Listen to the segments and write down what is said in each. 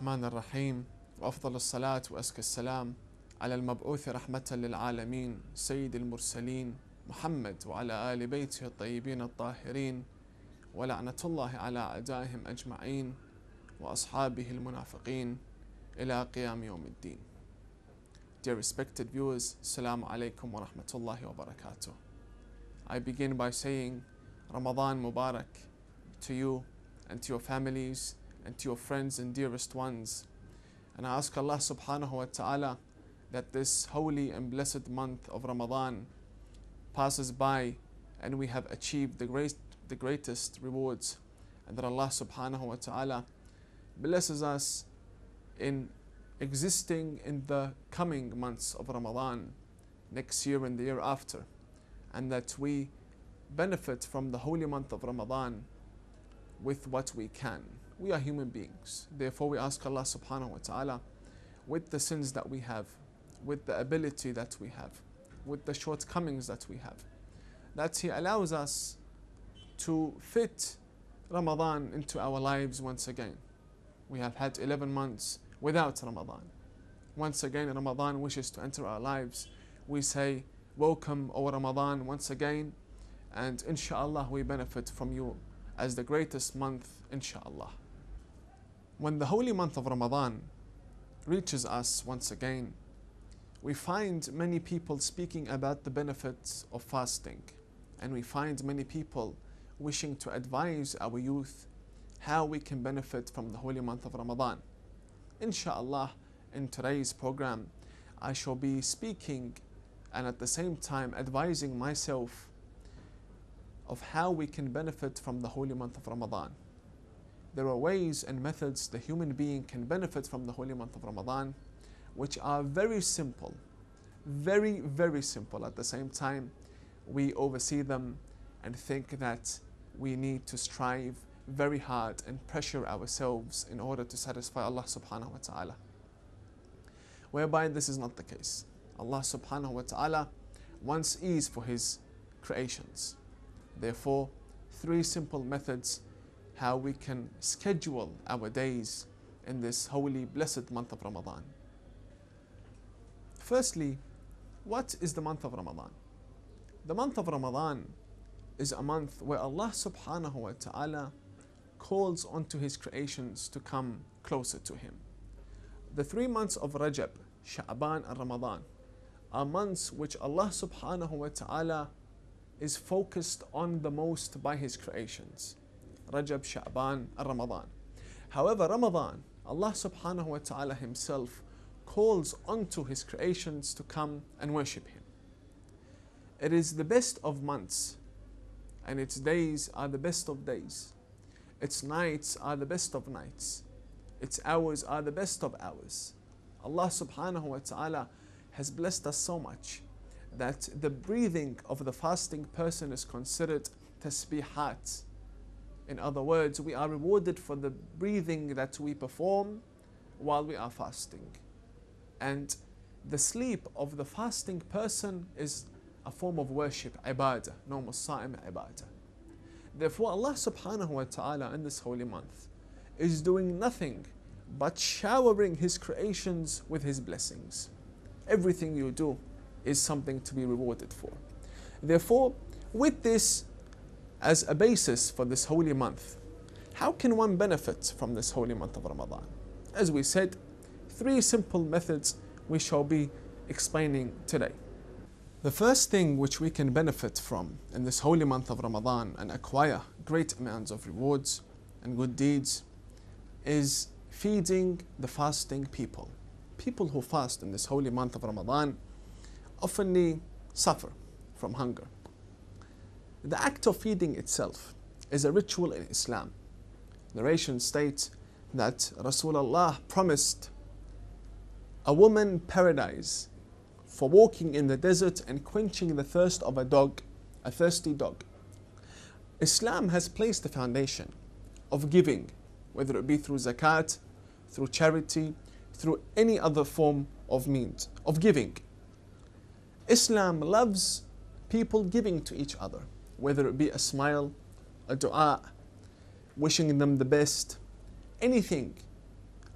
الرحمن الرحيم وأفضل الصلاة وأزكى السلام على المبعوث رحمة للعالمين سيد المرسلين محمد وعلى آل بيته الطيبين الطاهرين ولعنة الله على أعدائهم أجمعين وأصحابه المنافقين إلى قيام يوم الدين Dear respected viewers, alaikum wa rahmatullahi wa barakatuh. I begin by saying Ramadan Mubarak to you and to your families and to your friends and dearest ones. And I ask Allah subhanahu wa ta'ala that this holy and blessed month of Ramadan passes by and we have achieved the, great, the greatest rewards and that Allah subhanahu wa ta'ala blesses us in existing in the coming months of Ramadan next year and the year after and that we benefit from the holy month of Ramadan with what we can. We are human beings. Therefore, we ask Allah subhanahu wa ta'ala with the sins that we have, with the ability that we have, with the shortcomings that we have, that He allows us to fit Ramadan into our lives once again. We have had 11 months without Ramadan. Once again, Ramadan wishes to enter our lives. We say, Welcome, O Ramadan, once again, and inshallah, we benefit from you as the greatest month, inshallah. When the holy month of Ramadan reaches us once again, we find many people speaking about the benefits of fasting, and we find many people wishing to advise our youth how we can benefit from the holy month of Ramadan. Inshallah, in today's program, I shall be speaking and at the same time advising myself of how we can benefit from the holy month of Ramadan. There are ways and methods the human being can benefit from the holy month of Ramadan, which are very simple, very, very simple. At the same time, we oversee them and think that we need to strive very hard and pressure ourselves in order to satisfy Allah subhanahu wa ta'ala. Whereby this is not the case. Allah subhanahu wa ta'ala wants ease for His creations. Therefore, three simple methods how we can schedule our days in this holy, blessed month of Ramadan. Firstly, what is the month of Ramadan? The month of Ramadan is a month where Allah subhanahu wa ta'ala calls onto His creations to come closer to Him. The three months of Rajab, Sha'ban, and Ramadan are months which Allah subhanahu wa ta'ala is focused on the most by His creations. Rajab, Sha'ban, Ramadan. However, Ramadan, Allah subhanahu wa ta'ala Himself calls unto His creations to come and worship Him. It is the best of months, and its days are the best of days. Its nights are the best of nights. Its hours are the best of hours. Allah subhanahu wa ta'ala has blessed us so much that the breathing of the fasting person is considered tasbihat. In other words, we are rewarded for the breathing that we perform while we are fasting. And the sleep of the fasting person is a form of worship, ibadah, nawm al sa'im ibadah. Therefore, Allah subhanahu wa ta'ala in this holy month is doing nothing but showering His creations with His blessings. Everything you do is something to be rewarded for. Therefore, with this as a basis for this holy month, how can one benefit from this holy month of Ramadan? As we said, three simple methods we shall be explaining today. The first thing which we can benefit from in this holy month of Ramadan and acquire great amounts of rewards and good deeds is feeding the fasting people. People who fast in this holy month of Ramadan often suffer from hunger. The act of feeding itself is a ritual in Islam. Narration states that Rasulullah promised a woman paradise for walking in the desert and quenching the thirst of a dog, a thirsty dog. Islam has placed the foundation of giving, whether it be through zakat, through charity, through any other form of means of giving. Islam loves people giving to each other, whether it be a smile, a dua, wishing them the best, anything.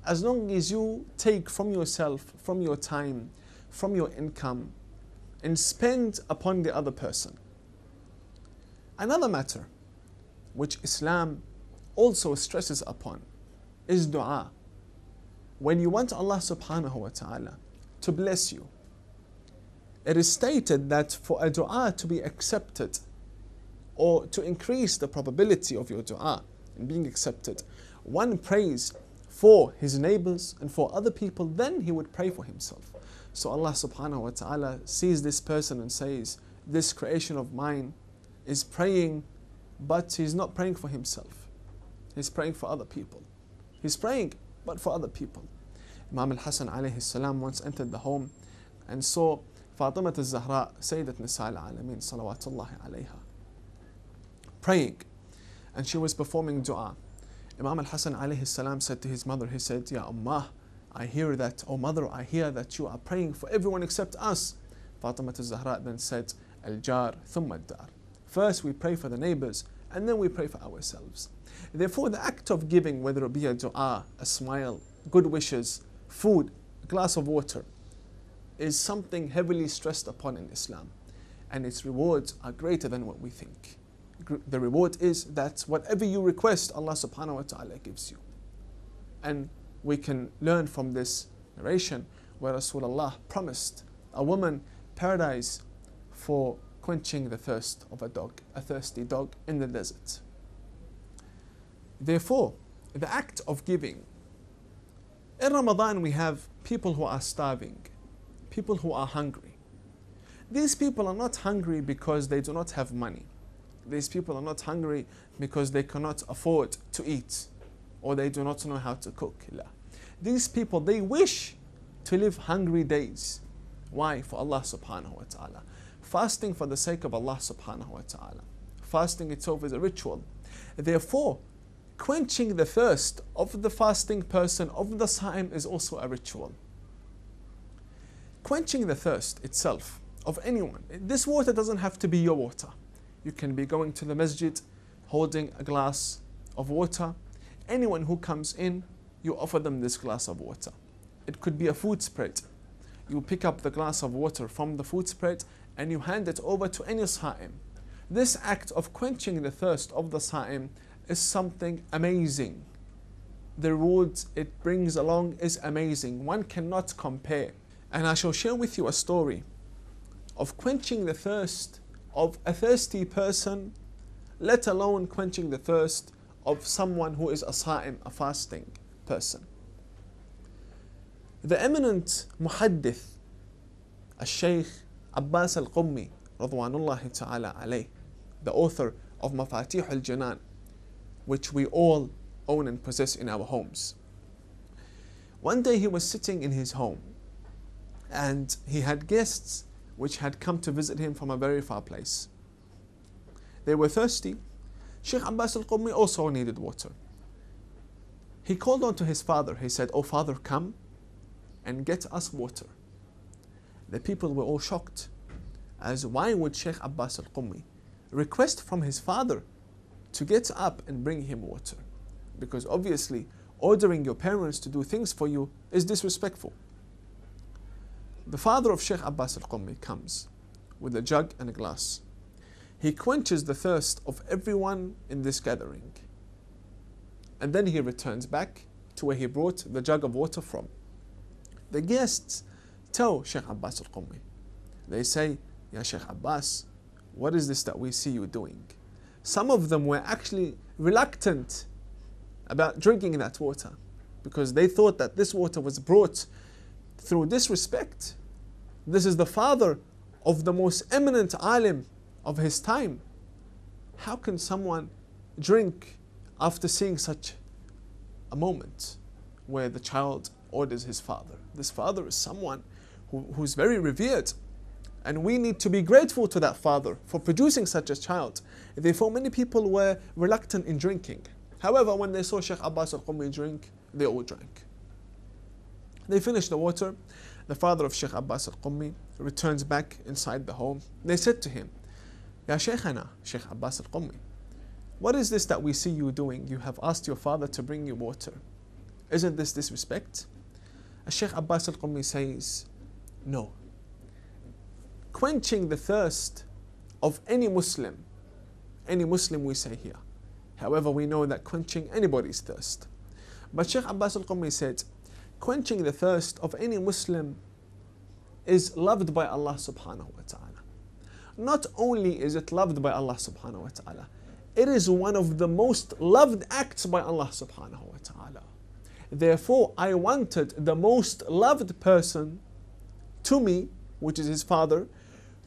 as long as you take from yourself, from your time, from your income, and spend upon the other person. Another matter which Islam also stresses upon is dua. When you want Allah subhanahu wa ta'ala to bless you, it is stated that for a dua to be accepted or to increase the probability of your dua in being accepted, one prays for his neighbors and for other people, then he would pray for himself. So Allah subhanahu wa ta'ala sees this person and says, This creation of mine is praying, but he's not praying for himself. He's praying for other people. He's praying, but for other people. Imam al Hassan alayhi salam once entered the home and saw Fatima al Zahra, Sayyidat Nisa al Alameen, salawatullahi alayha, praying. And she was performing dua. Imam al Hassan alayhi salam said to his mother, he said, Ya Ummah, I hear that, oh mother, I hear that you are praying for everyone except us. Fatima al Zahra then said, Al Jar thumma dar. First we pray for the neighbors and then we pray for ourselves. Therefore, the act of giving, whether it be a dua, a smile, good wishes, food, a glass of water, is something heavily stressed upon in Islam. And its rewards are greater than what we think. The reward is that whatever you request, Allah subhanahu wa ta'ala gives you. And we can learn from this narration where Rasulullah promised a woman paradise for quenching the thirst of a dog, a thirsty dog in the desert. Therefore, the act of giving. In Ramadan, we have people who are starving, people who are hungry. These people are not hungry because they do not have money. These people are not hungry because they cannot afford to eat or they do not know how to cook. These people, they wish to live hungry days. Why? For Allah subhanahu wa ta'ala. Fasting for the sake of Allah subhanahu wa ta'ala. Fasting itself is a ritual. Therefore, quenching the thirst of the fasting person, of the Sa'im, is also a ritual. Quenching the thirst itself of anyone, this water doesn't have to be your water. You can be going to the masjid holding a glass of water. Anyone who comes in, you offer them this glass of water. It could be a food spread. You pick up the glass of water from the food spread and you hand it over to any Sa'im. This act of quenching the thirst of the Sa'im is something amazing. The rewards it brings along is amazing. One cannot compare. And I shall share with you a story of quenching the thirst of a thirsty person, let alone quenching the thirst of someone who is a sa'im, a fasting person. The eminent muhaddith, al-Shaykh Abbas al-Qummi, ta'ala alayh, the author of Mafatih al-Janan, which we all own and possess in our homes. One day he was sitting in his home and he had guests which had come to visit him from a very far place. They were thirsty. Sheikh Abbas al Qummi also needed water. He called on to his father. He said, Oh, father, come and get us water. The people were all shocked. As why would Sheikh Abbas al Qummi request from his father to get up and bring him water. Because obviously, ordering your parents to do things for you is disrespectful. The father of Sheikh Abbas al Qummi comes with a jug and a glass. He quenches the thirst of everyone in this gathering. And then he returns back to where he brought the jug of water from. The guests tell Sheikh Abbas al Qummi. They say, Ya Sheikh Abbas, what is this that we see you doing? Some of them were actually reluctant about drinking that water because they thought that this water was brought through disrespect. This is the father of the most eminent alim of his time. How can someone drink after seeing such a moment where the child orders his father? This father is someone who, who's very revered. And we need to be grateful to that father for producing such a child. Therefore, many people were reluctant in drinking. However, when they saw Sheikh Abbas al Qummi drink, they all drank. They finished the water. The father of Sheikh Abbas al Qummi returns back inside the home. They said to him, Ya Shaykhana, Sheikh Abbas al Qummi, what is this that we see you doing? You have asked your father to bring you water. Isn't this disrespect? Sheikh Abbas al Qummi says, No. Quenching the thirst of any Muslim, any Muslim we say here. However, we know that quenching anybody's thirst. But Sheikh Abbas al Qummi said, quenching the thirst of any Muslim is loved by Allah subhanahu wa ta'ala. Not only is it loved by Allah subhanahu wa ta'ala, it is one of the most loved acts by Allah subhanahu wa ta'ala. Therefore, I wanted the most loved person to me, which is his father,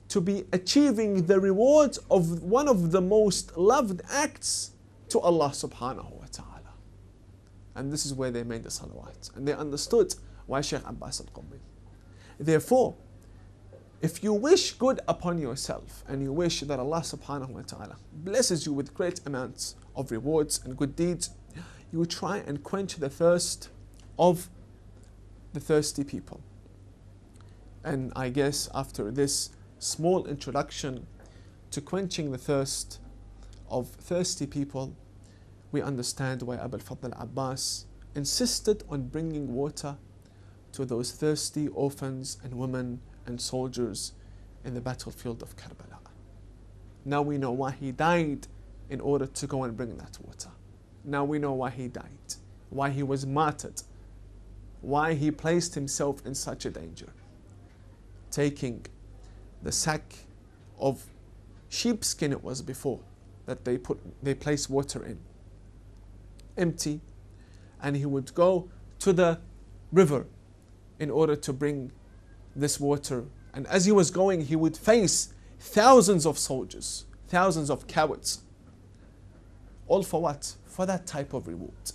to be achieving the rewards of one of the most loved acts to Allah subhanahu. And this is where they made the salawat. And they understood why Shaykh Abbas al Qummi. Therefore, if you wish good upon yourself and you wish that Allah subhanahu wa ta'ala blesses you with great amounts of rewards and good deeds, you try and quench the thirst of the thirsty people. And I guess after this small introduction to quenching the thirst of thirsty people, we understand why Abu al-Fadl Abbas insisted on bringing water to those thirsty orphans and women and soldiers in the battlefield of Karbala. Now we know why he died in order to go and bring that water. Now we know why he died, why he was martyred, why he placed himself in such a danger. Taking the sack of sheepskin it was before that they put they placed water in empty and he would go to the river in order to bring this water. And as he was going he would face thousands of soldiers thousands of cowards all for what? For that type of reward.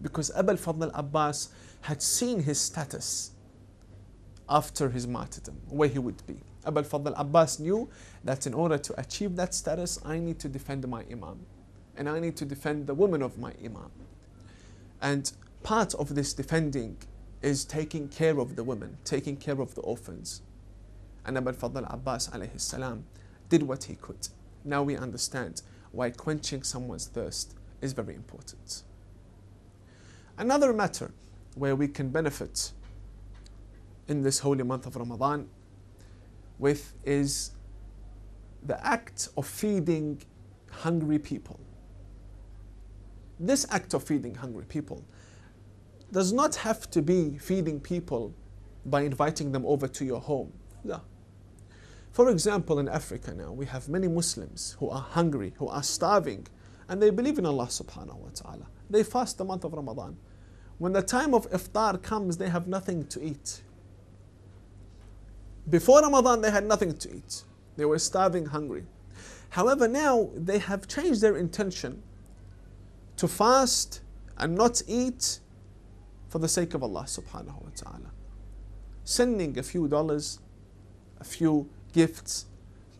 Because Abu al-Fadl abbas had seen his status after his martyrdom where he would be. Abu al-Fadl Abbas knew that in order to achieve that status, I need to defend my Imam. And I need to defend the woman of my Imam. And part of this defending is taking care of the women, taking care of the orphans. And Abu al-Fadl Abbas alayhi salam did what he could. Now we understand why quenching someone's thirst is very important. Another matter where we can benefit in this holy month of Ramadan with is the act of feeding hungry people. This act of feeding hungry people does not have to be feeding people by inviting them over to your home. No. For example, in Africa now, we have many Muslims who are hungry, who are starving, and they believe in Allah subhanahu wa ta'ala. They fast the month of Ramadan. When the time of iftar comes, they have nothing to eat. Before Ramadan, they had nothing to eat. They were starving, hungry. However, now they have changed their intention to fast and not eat for the sake of Allah subhanahu wa ta'ala. Sending a few dollars, a few gifts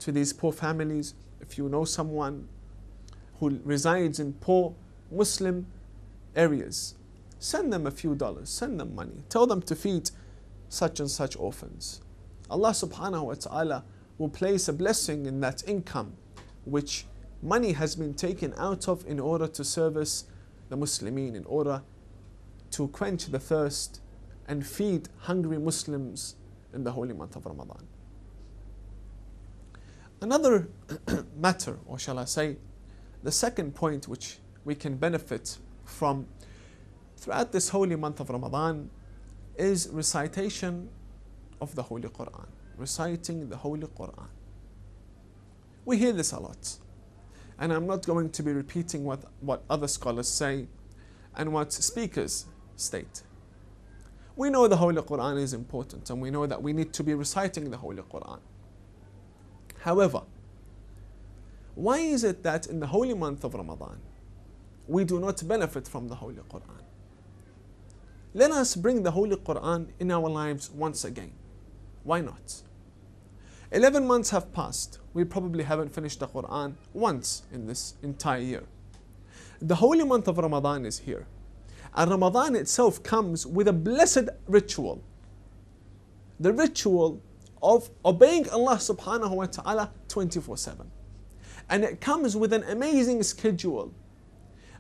to these poor families. If you know someone who resides in poor Muslim areas, send them a few dollars, send them money. Tell them to feed such and such orphans. Allah subhanahu wa ta'ala will place a blessing in that income which money has been taken out of in order to service the Muslimin, in order to quench the thirst and feed hungry Muslims in the holy month of Ramadan. Another matter, or shall I say, the second point which we can benefit from throughout this holy month of Ramadan is recitation of the Holy Quran, reciting the Holy Quran. We hear this a lot. And I'm not going to be repeating what, what other scholars say and what speakers state. We know the Holy Quran is important and we know that we need to be reciting the Holy Quran. However, why is it that in the holy month of Ramadan we do not benefit from the Holy Quran? Let us bring the Holy Quran in our lives once again. Why not? 11 months have passed. We probably haven't finished the Quran once in this entire year. The holy month of Ramadan is here. And Ramadan itself comes with a blessed ritual. The ritual of obeying Allah subhanahu wa ta'ala 24 7. And it comes with an amazing schedule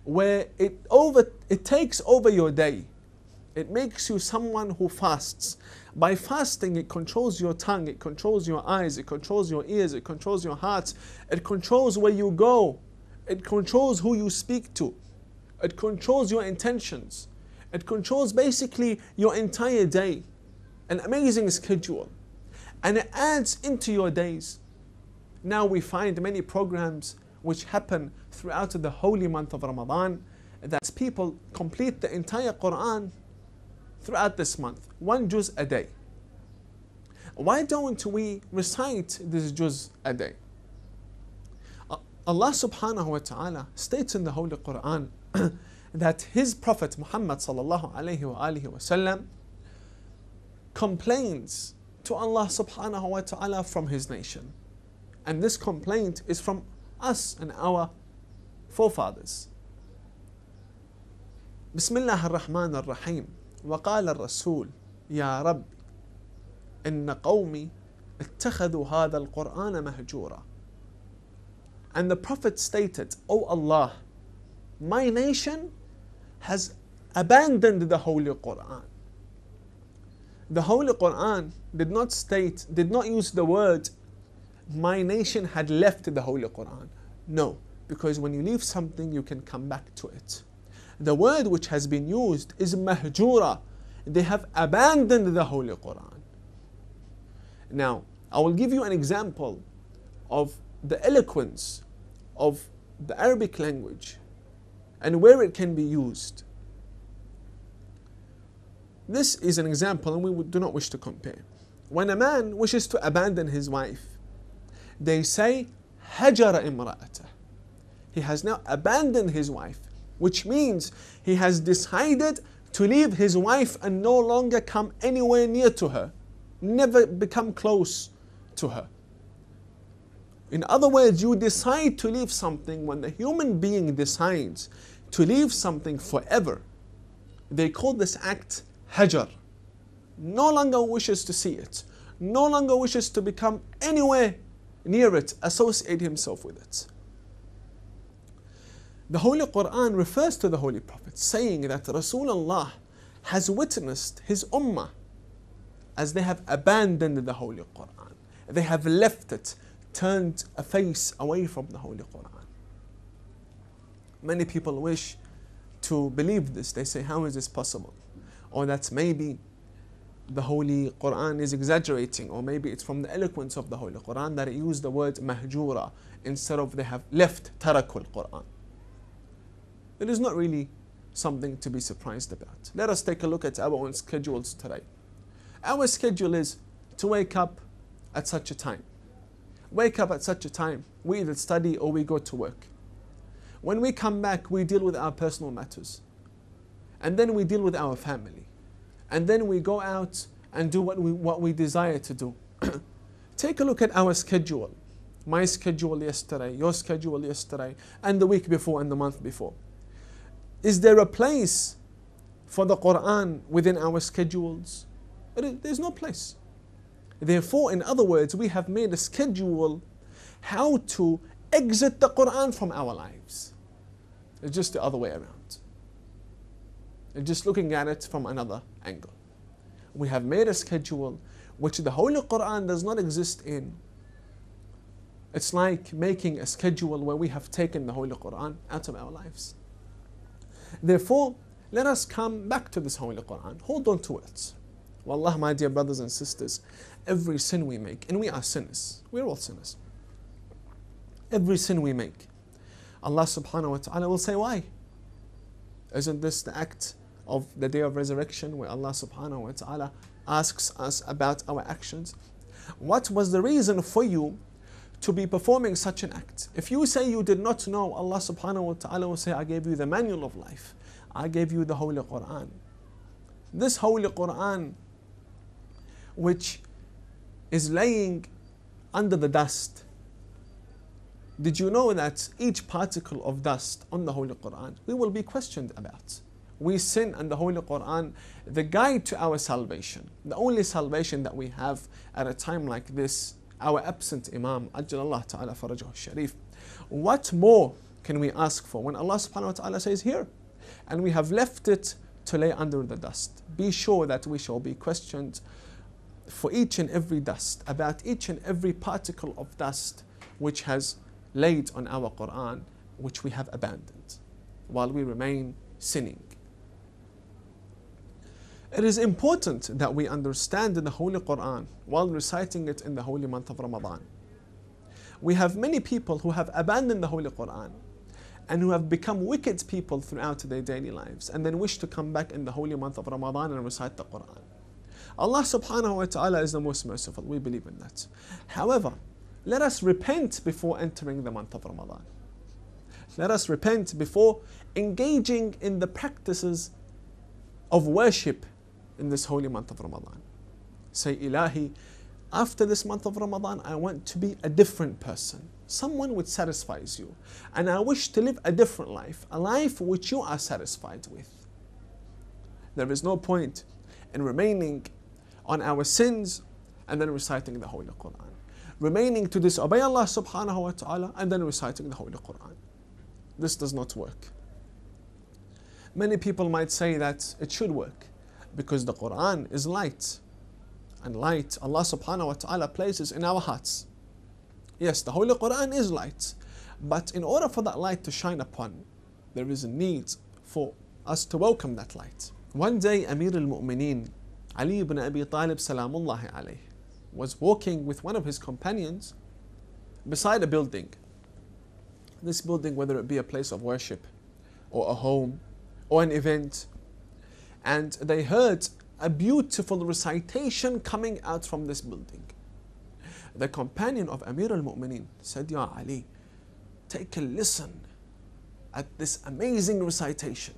where it over it takes over your day It makes you someone who fasts. By fasting, it controls your tongue, it controls your eyes, it controls your ears, it controls your heart, it controls where you go, it controls who you speak to, it controls your intentions, it controls basically your entire day. An amazing schedule. And it adds into your days. Now we find many programs which happen throughout the holy month of Ramadan that people complete the entire Quran throughout this month, one juz a day. Why don't we recite this juz a day? Allah subhanahu wa ta'ala states in the Holy Quran that his Prophet Muhammad sallallahu alaihi wasallam complains to Allah subhanahu wa ta'ala from his nation. And this complaint is from us and our forefathers. Bismillah ar-Rahman ar-Rahim. وقال الرسول يا رب إن قومي اتخذوا هذا القرآن مهجورا And the Prophet stated, O Allah, my nation has abandoned the Holy Quran. The Holy Quran did not state, did not use the word, my nation had left the Holy Quran. No, because when you leave something, you can come back to it. The word which has been used is mahjura. They have abandoned the Holy Quran. Now, I will give you an example of the eloquence of the Arabic language and where it can be used. This is an example, and we do not wish to compare. When a man wishes to abandon his wife, they say, Hajara imra'atah. He has now abandoned his wife, which means he has decided to leave his wife and no longer come anywhere near to her, never become close to her. In other words, you decide to leave something when the human being decides to leave something forever. They call this act hajar. No longer wishes to see it, no longer wishes to become anywhere near it, associate himself with it. The Holy Quran refers to the Holy Prophet, saying that Rasulullah has witnessed his ummah as they have abandoned the Holy Quran. They have left it, turned a face away from the Holy Quran. Many people wish to believe this. They say, How is this possible? Or that maybe the Holy Quran is exaggerating, or maybe it's from the eloquence of the Holy Quran that it used the word mahjura instead of they have left tarakul Quran. It is not really something to be surprised about. Let us take a look at our own schedules today. Our schedule is to wake up at such a time. Wake up at such a time. We either study or we go to work. When we come back, we deal with our personal matters. And then we deal with our family. And then we go out and do what we, what we desire to do. Take a look at our schedule. My schedule yesterday, your schedule yesterday, and the week before and the month before. Is there a place for the Quran within our schedules? There's no place. Therefore, in other words, we have made a schedule how to exit the Quran from our lives. It's just the other way around. It's just looking at it from another angle. We have made a schedule which the Holy Quran does not exist in. It's like making a schedule where we have taken the Holy Quran out of our lives. Therefore, let us come back to this Holy Quran. Hold on to it. Wallah, my dear brothers and sisters, every sin we make, and we are sinners, we're all sinners. Every sin we make, Allah subhanahu wa ta'ala will say, Why? Isn't this the act of the day of resurrection where Allah subhanahu wa ta'ala asks us about our actions? What was the reason for you to be performing such an act? If you say you did not know, Allah subhanahu wa ta'ala will say, I gave you the manual of life. I gave you the Holy Quran. This Holy Quran, which is laying under the dust, did you know that each particle of dust on the Holy Quran we will be questioned about? We sin and the Holy Quran, the guide to our salvation, the only salvation that we have at a time like this, our absent Imam, Ajjalallah Ta'ala Farajahu Sharif. What more can we ask for when Allah subhanahu wa ta'ala says here? And we have left it to lay under the dust. Be sure that we shall be questioned for each and every dust, about each and every particle of dust which has laid on our Quran, which we have abandoned, while we remain sinning. It is important that we understand the Holy Quran while reciting it in the holy month of Ramadan. We have many people who have abandoned the Holy Quran and who have become wicked people throughout their daily lives and then wish to come back in the holy month of Ramadan and recite the Quran. Allah subhanahu wa ta'ala is the most merciful. We believe in that. However, let us repent before entering the month of Ramadan. Let us repent before engaging in the practices of worship in this holy month of Ramadan. Say, Ilahi, after this month of Ramadan, I want to be a different person, someone which satisfies you. And I wish to live a different life, a life which you are satisfied with. There is no point in remaining on our sins and then reciting the Holy Quran. Remaining to disobey Allah subhanahu wa ta'ala and then reciting the Holy Quran. This does not work. Many people might say that it should work because the Quran is light. And light, Allah subhanahu wa ta'ala places in our hearts. Yes, the Holy Quran is light. But in order for that light to shine upon, there is a need for us to welcome that light. One day, Amir al Mu'mineen, Ali ibn Abi Talib salamullahi alayh, was walking with one of his companions beside a building. This building, whether it be a place of worship or a home or an event and they heard a beautiful recitation coming out from this building. The companion of Amir al Mu'mineen said, Ya Ali, take a listen at this amazing recitation.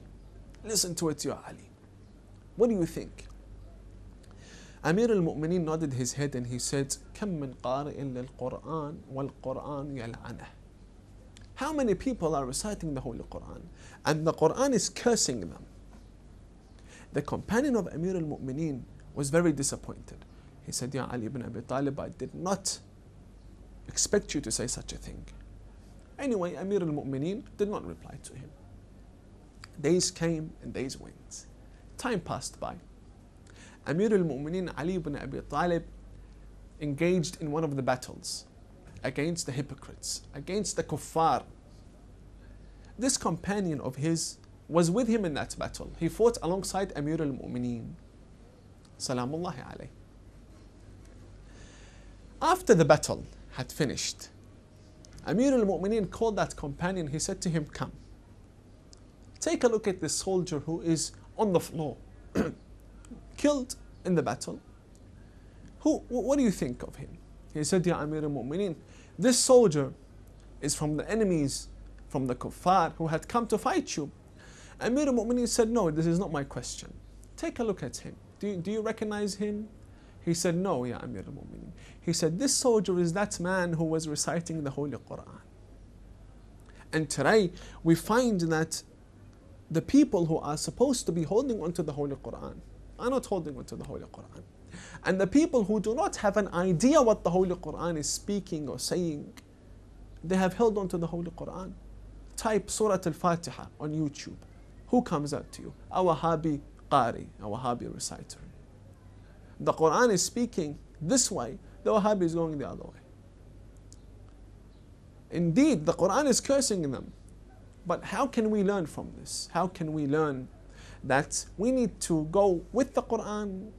Listen to it, Ya Ali. What do you think? Amir al Mu'mineen nodded his head and he said, كم من قارئ للقرآن والقرآن يلعنه. How many people are reciting the Holy Quran and the Quran is cursing them? The companion of Amir al Mu'mineen was very disappointed. He said, Ya Ali ibn Abi Talib, I did not expect you to say such a thing. Anyway, Amir al Mu'mineen did not reply to him. Days came and days went. Time passed by. Amir al Mu'mineen Ali ibn Abi Talib engaged in one of the battles against the hypocrites, against the kuffar. This companion of his was with him in that battle. He fought alongside Amir al Mu'mineen. Salamullahi alayh. After the battle had finished, Amir al Mu'mineen called that companion. He said to him, Come, take a look at this soldier who is on the floor, killed in the battle. Who, what do you think of him? He said, Ya Amir al Mu'mineen, this soldier is from the enemies, from the kuffar who had come to fight you. Amir al-Mu'mineen said, no, this is not my question. Take a look at him. Do you, do you recognize him? He said, no, Ya Amir al-Mu'mineen. He said, this soldier is that man who was reciting the Holy Quran. And today, we find that the people who are supposed to be holding onto the Holy Quran are not holding onto the Holy Quran. And the people who do not have an idea what the Holy Quran is speaking or saying, they have held onto the Holy Quran. Type Surah Al-Fatiha on YouTube who comes out to you? A Wahhabi Qari, a Wahhabi reciter. The Quran is speaking this way, the Wahhabi is going the other way. Indeed, the Quran is cursing them. But how can we learn from this? How can we learn that we need to go with the Quran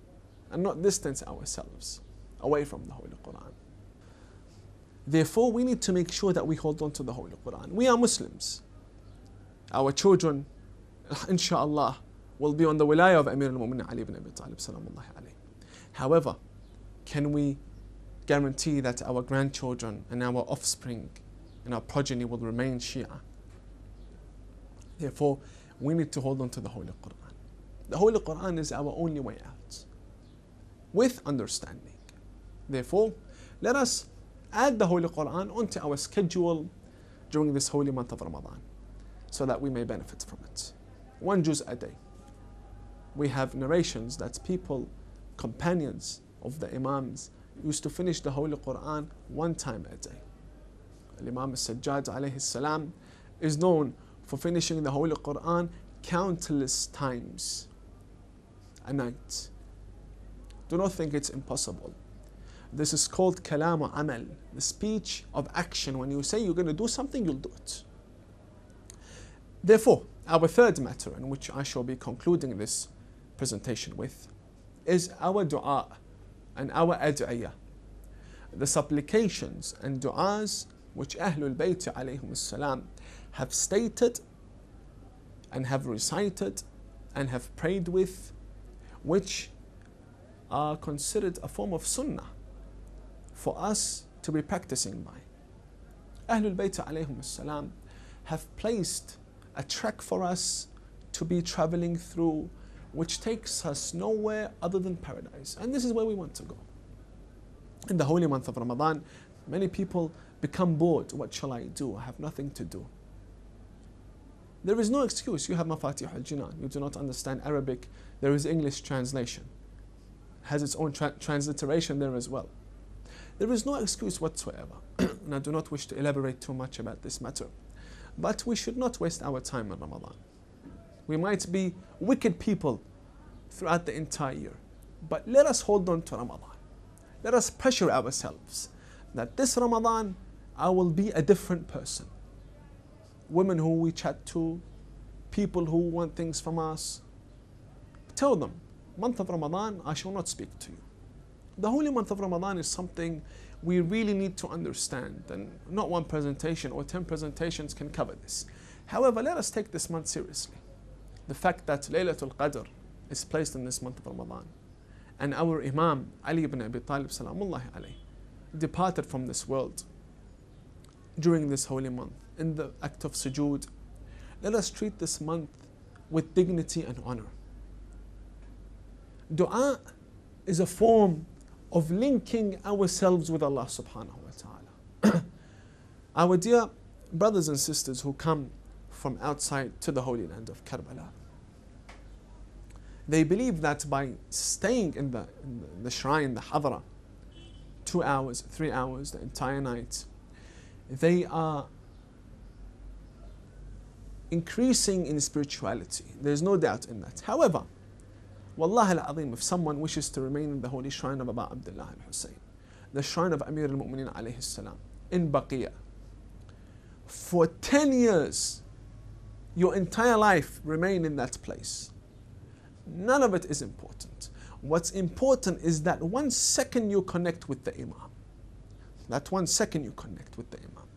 and not distance ourselves away from the Holy Quran? Therefore, we need to make sure that we hold on to the Holy Quran. We are Muslims. Our children inshallah, will be on the wilayah of Amir al-Mu'minin Ali ibn Abi Talib However, can we guarantee that our grandchildren and our offspring and our progeny will remain Shia? Therefore, we need to hold on to the Holy Quran. The Holy Quran is our only way out, with understanding. Therefore, let us add the Holy Quran onto our schedule during this holy month of Ramadan so that we may benefit from it one juz a day. We have narrations that people, companions of the Imams, used to finish the Holy Quran one time a day. Imam Sajjad alayhi salam is known for finishing the Holy Quran countless times a night. Do not think it's impossible. This is called kalam amal, the speech of action. When you say you're going to do something, you'll do it. Therefore, our third matter, in which I shall be concluding this presentation with, is our dua and our ad'iyah. The supplications and du'as which Ahlul Bayt alayhim salam have stated and have recited and have prayed with, which are considered a form of sunnah for us to be practicing by. Ahlul Bayt alayhim salam have placed a track for us to be traveling through which takes us nowhere other than paradise. And this is where we want to go. In the holy month of Ramadan, many people become bored. What shall I do? I have nothing to do. There is no excuse. You have Mafatih al Jinan. You do not understand Arabic. There is English translation. It has its own tra- transliteration there as well. There is no excuse whatsoever. and I do not wish to elaborate too much about this matter. But we should not waste our time in Ramadan. We might be wicked people throughout the entire year. But let us hold on to Ramadan. Let us pressure ourselves that this Ramadan I will be a different person. Women who we chat to, people who want things from us. Tell them, month of Ramadan, I shall not speak to you. The holy month of Ramadan is something we really need to understand, and not one presentation or 10 presentations can cover this. However, let us take this month seriously. The fact that Laylatul Qadr is placed in this month of Ramadan, and our Imam Ali ibn Abi Talib salamullahi alayhi, departed from this world during this holy month in the act of sujood. Let us treat this month with dignity and honor. Dua is a form of linking ourselves with Allah subhanahu wa ta'ala. Our dear brothers and sisters who come from outside to the holy land of Karbala, they believe that by staying in the, in the shrine, the hadra, two hours, three hours, the entire night, they are increasing in spirituality. There's no doubt in that. However, Wallah al-Azim, if someone wishes to remain in the holy shrine of Aba Abdullah al-Hussein, the shrine of Amir al-Mu'mineen alayhi salam, in Baqiyah, for 10 years, your entire life remain in that place. None of it is important. What's important is that one second you connect with the Imam. That one second you connect with the Imam.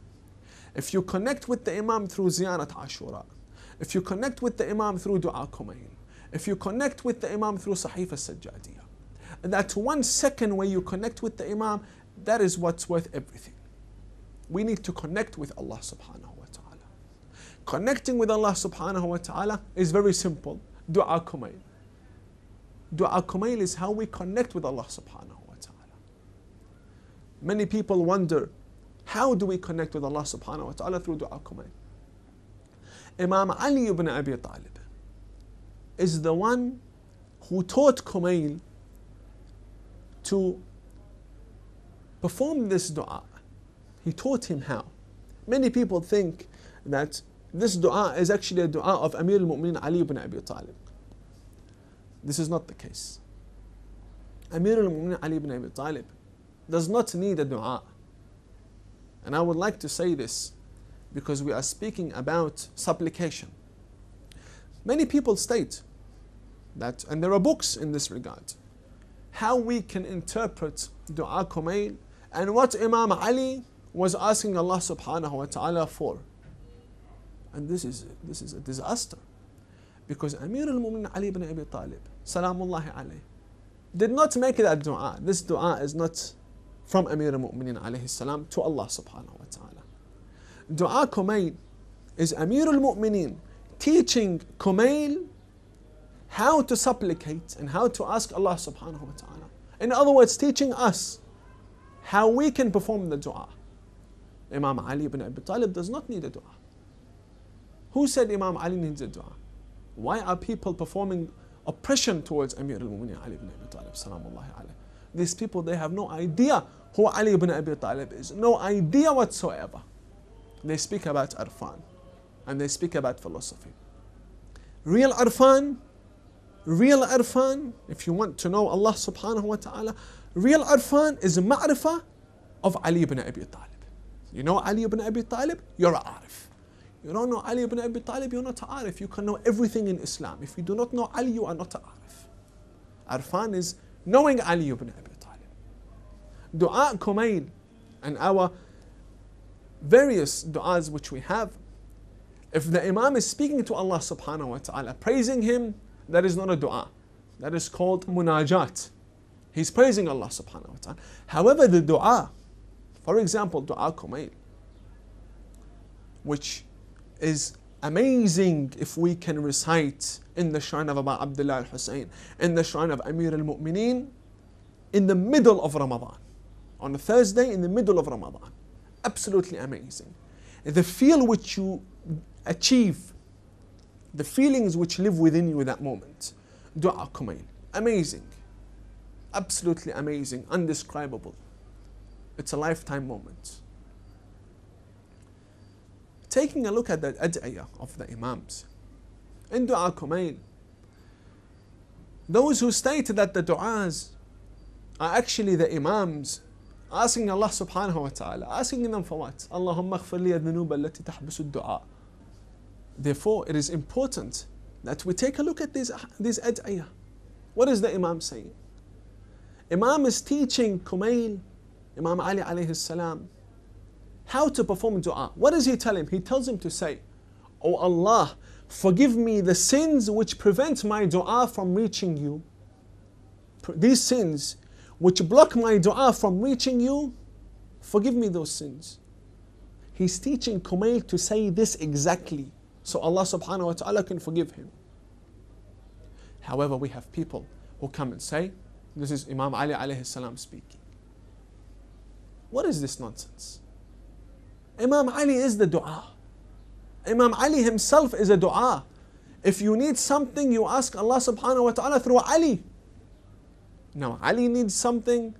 If you connect with the Imam through Ziyarat Ashura, if you connect with the Imam through Dua Kumail, if you connect with the Imam through Sahif al-Sajjadiyah, that one second where you connect with the Imam, that is what's worth everything. We need to connect with Allah subhanahu wa ta'ala. Connecting with Allah subhanahu wa ta'ala is very simple. Dua Kumail. Dua Kumail is how we connect with Allah subhanahu wa ta'ala. Many people wonder, how do we connect with Allah subhanahu wa ta'ala through Dua Kumail? Imam Ali ibn Abi Talib is the one who taught Kumail to perform this dua. He taught him how. Many people think that this dua is actually a dua of Amir al-Mu'minin Ali ibn Abi Talib. This is not the case. Amir al-Mu'minin Ali ibn Abi Talib does not need a dua. And I would like to say this because we are speaking about supplication. Many people state that, and there are books in this regard, how we can interpret Dua Kumail and what Imam Ali was asking Allah subhanahu wa ta'ala for. And this is, this is a disaster. Because Amir al-Mu'minin Ali ibn Abi Talib, salamullahi alayh, did not make that dua. This dua is not from Amir al-Mu'minin alayhi salam to Allah subhanahu wa ta'ala. Dua Kumail is Amir al-Mu'minin teaching Kumail how to supplicate and how to ask Allah subhanahu wa ta'ala. In other words, teaching us how we can perform the dua. Imam Ali ibn Abi Talib does not need a dua. Who said Imam Ali needs a dua? Why are people performing oppression towards Amir al-Mu'mineen Ali ibn Abi Talib? These people, they have no idea who Ali ibn Abi Talib is. No idea whatsoever. They speak about Arfan and they speak about philosophy. Real Arfan real irfan, if you want to know Allah subhanahu wa ta'ala, real irfan is a ma'rifah of Ali ibn Abi Talib. You know Ali ibn Abi Talib? You're a arif. You don't know Ali ibn Abi Talib, you're not a arif. You can know everything in Islam. If you do not know Ali, you are not a arif. Arfan is knowing Ali ibn Abi Talib. Dua Kumail and our various du'as which we have, if the Imam is speaking to Allah subhanahu wa ta'ala, praising Him, that is not a dua. That is called munajat. He's praising Allah subhanahu wa ta'ala. However, the dua, for example, dua kumail, which is amazing if we can recite in the shrine of Abu Abdullah al-Hussein, in the shrine of Amir al-Mu'mineen, in the middle of Ramadan. On a Thursday in the middle of Ramadan. Absolutely amazing. The feel which you achieve, the feelings which live within you in that moment. Dua kumail. Amazing. Absolutely amazing, undescribable. It's a lifetime moment. Taking a look at the ad'iyah of the Imams. In Dua Kumail, those who state that the du'as are actually the Imams asking Allah subhanahu wa ta'ala, asking them for what? Allahumma li adhunub allati tahbisu du'a. Therefore, it is important that we take a look at these, these. What is the Imam saying? Imam is teaching Kumail, Imam Ali alayhi salam, how to perform dua. What does he tell him? He tells him to say, Oh Allah, forgive me the sins which prevent my dua from reaching you. These sins which block my dua from reaching you, forgive me those sins. He's teaching Kumail to say this exactly so Allah subhanahu wa ta'ala can forgive him. However, we have people who come and say, this is Imam Ali alayhi salam speaking. What is this nonsense? Imam Ali is the dua. Imam Ali himself is a dua. If you need something, you ask Allah subhanahu wa ta'ala through Ali. Now, Ali needs something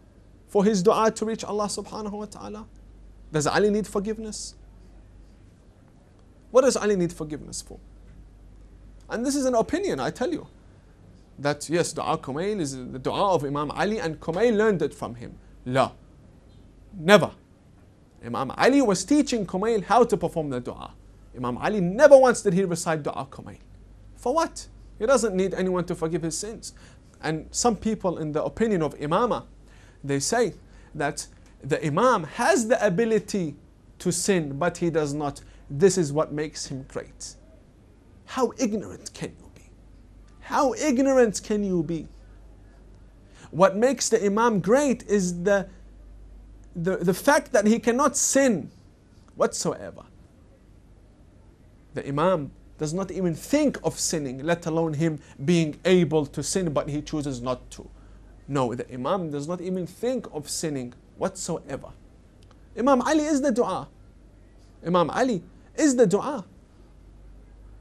for his dua to reach Allah subhanahu wa ta'ala. Does Ali need forgiveness? What does Ali need forgiveness for? And this is an opinion, I tell you that yes, Dua Kumail is the dua of Imam Ali and Kumail learned it from him. La. Never. Imam Ali was teaching Kumail how to perform the dua. Imam Ali never once did he recite Dua Kumail. For what? He doesn't need anyone to forgive his sins. And some people in the opinion of Imama, they say that the Imam has the ability to sin, but he does not. This is what makes him great. How ignorant can you be? how ignorant can you be? What makes the Imam great is the, the, the fact that he cannot sin whatsoever. The Imam does not even think of sinning, let alone him being able to sin, but he chooses not to. No, the Imam does not even think of sinning whatsoever. Imam Ali is the dua. Imam Ali is the dua.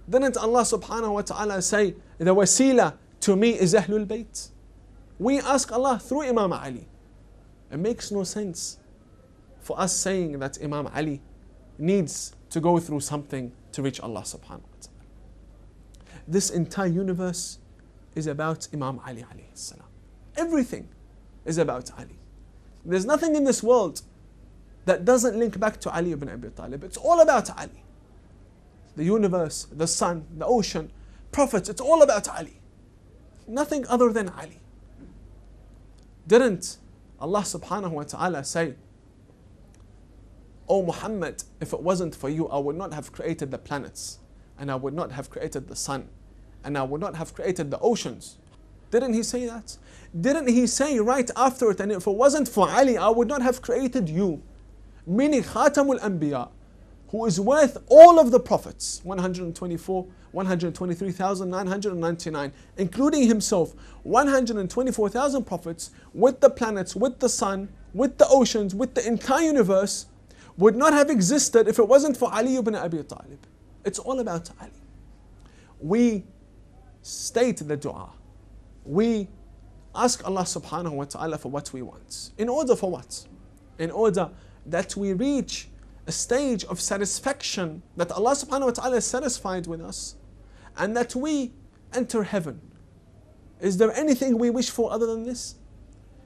Didn't Allah subhanahu wa ta'ala say, the wasila to me is Ahlul Bayt? We ask Allah through Imam Ali. It makes no sense for us saying that Imam Ali needs to go through something to reach Allah subhanahu wa ta'ala. This entire universe is about Imam Ali alayhi salam. Everything is about Ali. There's nothing in this world that doesn't link back to Ali ibn Abi Talib. It's all about Ali the universe, the sun, the ocean, prophets, it's all about Ali. Nothing other than Ali. Didn't Allah subhanahu wa ta'ala say, O Muhammad, if it wasn't for you, I would not have created the planets, and I would not have created the sun, and I would not have created the oceans. Didn't he say that? Didn't he say right after it, and if it wasn't for Ali, I would not have created you? Meaning Khatamul Anbiya, who is worth all of the prophets 124 123,999 including himself 124,000 prophets with the planets with the sun with the oceans with the entire universe would not have existed if it wasn't for Ali ibn Abi Talib. It's all about Ali. We state the dua. We ask Allah subhanahu wa ta'ala for what we want. In order for what? In order that we reach a stage of satisfaction that Allah subhanahu wa ta'ala is satisfied with us and that we enter heaven. Is there anything we wish for other than this?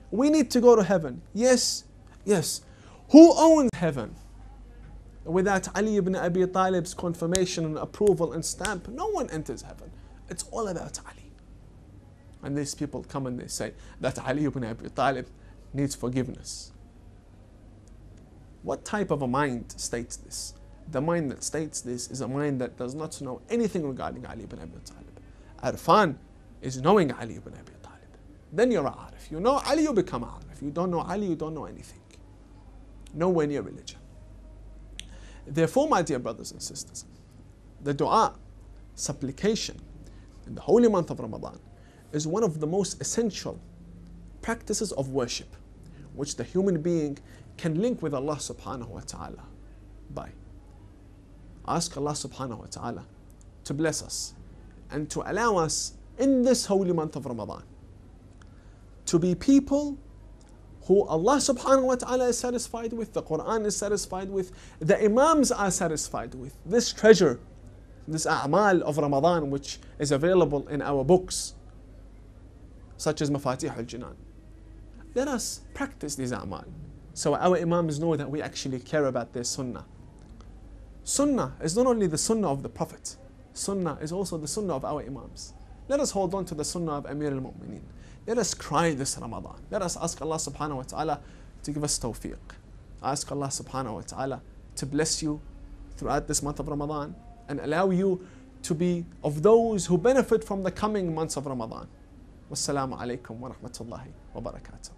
We need to go to heaven. Yes, yes. Who owns heaven? Without Ali ibn Abi Talib's confirmation and approval and stamp, no one enters heaven. It's all about Ali. And these people come and they say that Ali ibn Abi Talib needs forgiveness. What type of a mind states this? The mind that states this is a mind that does not know anything regarding Ali ibn Abi Talib. Arfan is knowing Ali ibn Abi Talib. Then you're a arif. You know Ali, you become a arif. You don't know Ali, you don't know anything. Nowhere near religion. Therefore, my dear brothers and sisters, the dua, supplication, in the holy month of Ramadan is one of the most essential practices of worship which the human being can link with Allah subhanahu wa ta'ala by. Ask Allah subhanahu wa ta'ala to bless us and to allow us in this holy month of Ramadan to be people who Allah subhanahu wa ta'ala is satisfied with, the Quran is satisfied with, the Imams are satisfied with. This treasure, this a'mal of Ramadan, which is available in our books, such as Mafatih al Jinan. Let us practice these a'mal so our Imams know that we actually care about their sunnah. Sunnah is not only the sunnah of the Prophet, sunnah is also the sunnah of our Imams. Let us hold on to the sunnah of Amir al Mu'mineen. Let us cry this Ramadan. Let us ask Allah subhanahu wa ta'ala to give us tawfiq. Ask Allah subhanahu wa ta'ala to bless you throughout this month of Ramadan and allow you to be of those who benefit from the coming months of Ramadan. Wassalamu alaikum wa rahmatullahi wa barakatuh.